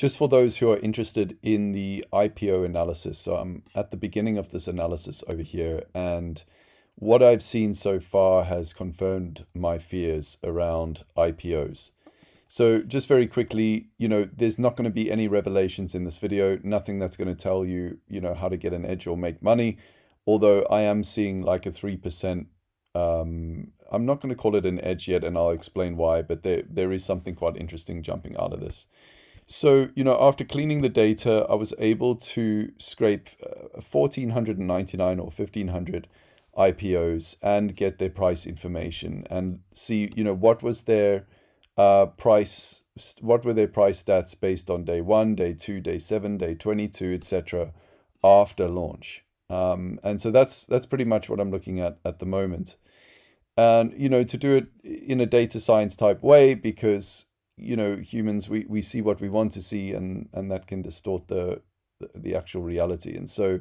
just for those who are interested in the IPO analysis, so I'm at the beginning of this analysis over here, and what I've seen so far has confirmed my fears around IPOs. So just very quickly, you know, there's not going to be any revelations in this video, nothing that's going to tell you, you know, how to get an edge or make money. Although I am seeing like a 3%, um, I'm not going to call it an edge yet, and I'll explain why, but there, there is something quite interesting jumping out of this. So, you know, after cleaning the data, I was able to scrape uh, 1499 or 1500 IPOs and get their price information and see, you know, what was their uh, price, what were their price stats based on day one, day two, day seven, day 22, etc. after launch. Um, and so that's that's pretty much what I'm looking at at the moment. And, you know, to do it in a data science type way, because you know humans we, we see what we want to see and and that can distort the the actual reality and so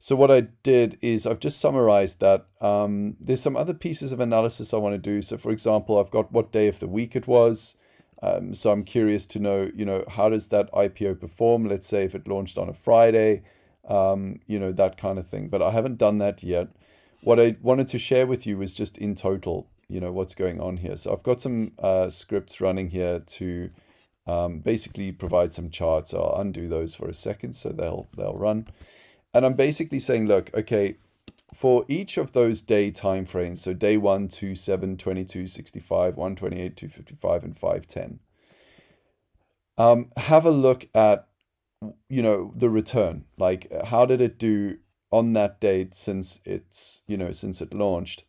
so what I did is I've just summarized that um, there's some other pieces of analysis I want to do. So for example, I've got what day of the week it was. Um, so I'm curious to know, you know, how does that IPO perform? Let's say if it launched on a Friday, um, you know, that kind of thing. But I haven't done that yet. What I wanted to share with you was just in total, you know what's going on here. So I've got some uh, scripts running here to um, basically provide some charts. I'll undo those for a second so they'll they'll run. And I'm basically saying, look, okay, for each of those day time frames, so day 1, 2, 7, 22, 65, 128, 255, and 510, um, have a look at, you know, the return. Like, how did it do on that date since it's, you know, since it launched?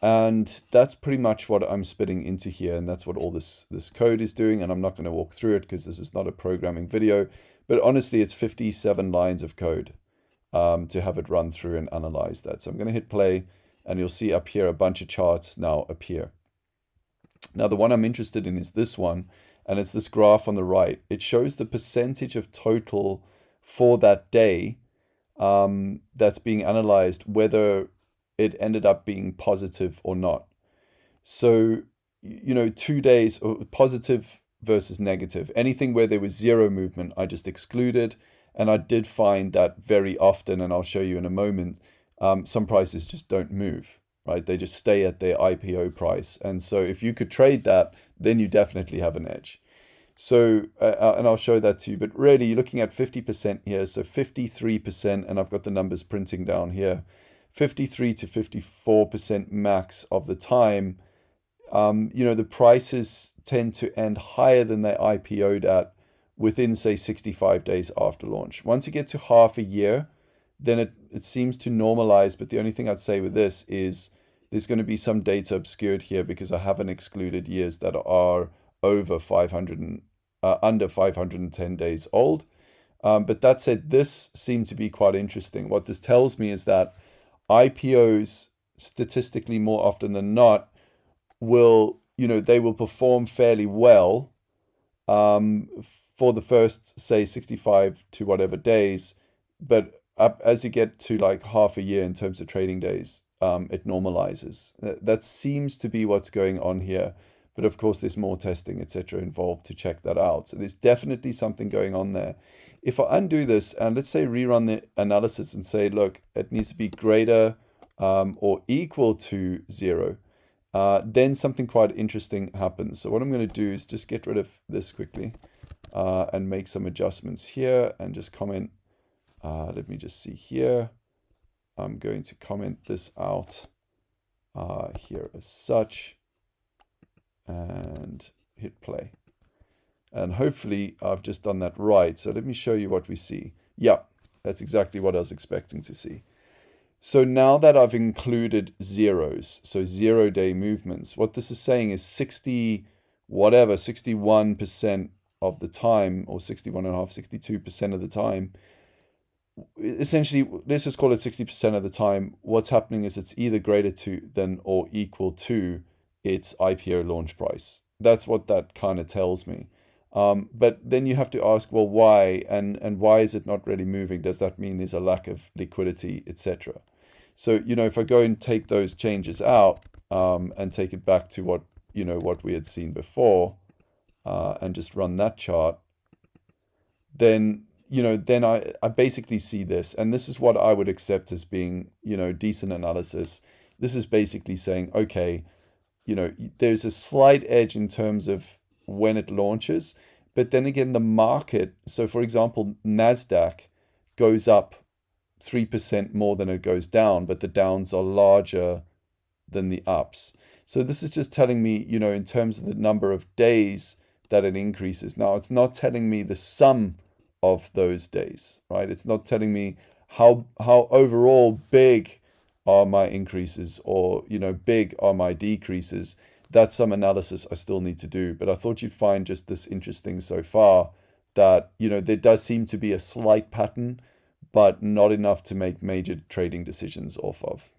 And that's pretty much what I'm spitting into here. And that's what all this, this code is doing. And I'm not going to walk through it because this is not a programming video. But honestly, it's 57 lines of code um, to have it run through and analyze that. So I'm going to hit play and you'll see up here a bunch of charts now appear. Now the one I'm interested in is this one and it's this graph on the right. It shows the percentage of total for that day um, that's being analyzed, whether it ended up being positive or not. So, you know, two days positive versus negative. Anything where there was zero movement, I just excluded. And I did find that very often, and I'll show you in a moment, um, some prices just don't move, right? They just stay at their IPO price. And so if you could trade that, then you definitely have an edge. So, uh, uh and I'll show that to you, but really you're looking at 50% here. So 53%, and I've got the numbers printing down here. 53 to 54% max of the time, um, you know, the prices tend to end higher than they IPO'd at within, say, 65 days after launch. Once you get to half a year, then it, it seems to normalize. But the only thing I'd say with this is there's going to be some data obscured here because I haven't excluded years that are over 500 and, uh, under 510 days old. Um, but that said, this seems to be quite interesting. What this tells me is that IPOs statistically more often than not will, you know, they will perform fairly well um, for the first, say, 65 to whatever days. But up, as you get to like half a year in terms of trading days, um, it normalizes. That seems to be what's going on here. But of course, there's more testing, etc., involved to check that out. So there's definitely something going on there. If I undo this and let's say rerun the analysis and say, look, it needs to be greater um, or equal to zero, uh, then something quite interesting happens. So what I'm going to do is just get rid of this quickly uh, and make some adjustments here and just comment. Uh, let me just see here. I'm going to comment this out uh, here as such and hit play. And hopefully I've just done that right. So let me show you what we see. Yeah, that's exactly what I was expecting to see. So now that I've included zeros, so zero day movements, what this is saying is 60, whatever, 61% of the time, or 61.5, 62% of the time, essentially, let's just call it 60% of the time, what's happening is it's either greater to than or equal to its IPO launch price. That's what that kind of tells me. Um, but then you have to ask, well, why? And, and why is it not really moving? Does that mean there's a lack of liquidity, etc.? So, you know, if I go and take those changes out um, and take it back to what, you know, what we had seen before uh, and just run that chart, then you know then I, I basically see this and this is what I would accept as being you know decent analysis. This is basically saying okay, you know there's a slight edge in terms of when it launches, but then again the market. So for example, Nasdaq goes up three percent more than it goes down, but the downs are larger than the ups. So this is just telling me, you know, in terms of the number of days that it increases. Now, it's not telling me the sum of those days, right? It's not telling me how how overall big are my increases or, you know, big are my decreases. That's some analysis I still need to do, but I thought you'd find just this interesting so far that, you know, there does seem to be a slight pattern, but not enough to make major trading decisions off of.